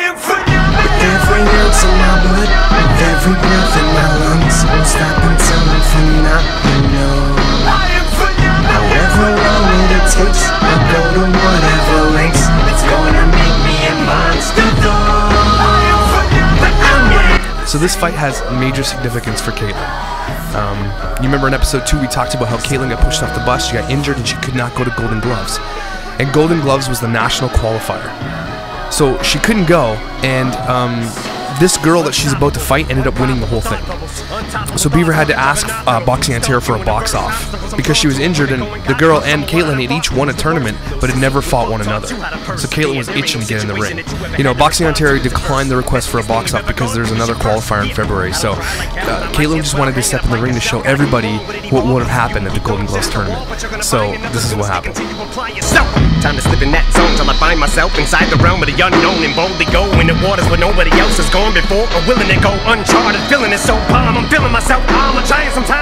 With every ounce of my blood, with every breath in my lungs, won't stop until I'm phenomenal. However long it takes, I'll go to whatever lengths. It's gonna make me a monster though. But I'm not. So this fight has major significance for Caitlyn. Um, you remember in episode two we talked about how Caitlyn got pushed off the bus, she got injured, and she could not go to Golden Gloves. And Golden Gloves was the national qualifier, so she couldn't go. And um, this girl that she's about to fight ended up winning the whole thing. So Beaver had to ask uh, Boxing Ontario for a box off because she was injured, and the girl and Caitlyn had each won a tournament, but had never fought one another. So Caitlyn was itching to get in the ring. You know, Boxing Ontario declined the request for a box off because there's another qualifier in February. So uh, Caitlyn just wanted to step in the ring to show everybody what would have happened at the Golden Gloves tournament. So this is what happened. Time to slip in that zone till I find myself inside the realm of the unknown and boldly go into waters where nobody else has gone before or willing to go uncharted. Feeling it so calm, I'm feeling myself. I'm a giant sometimes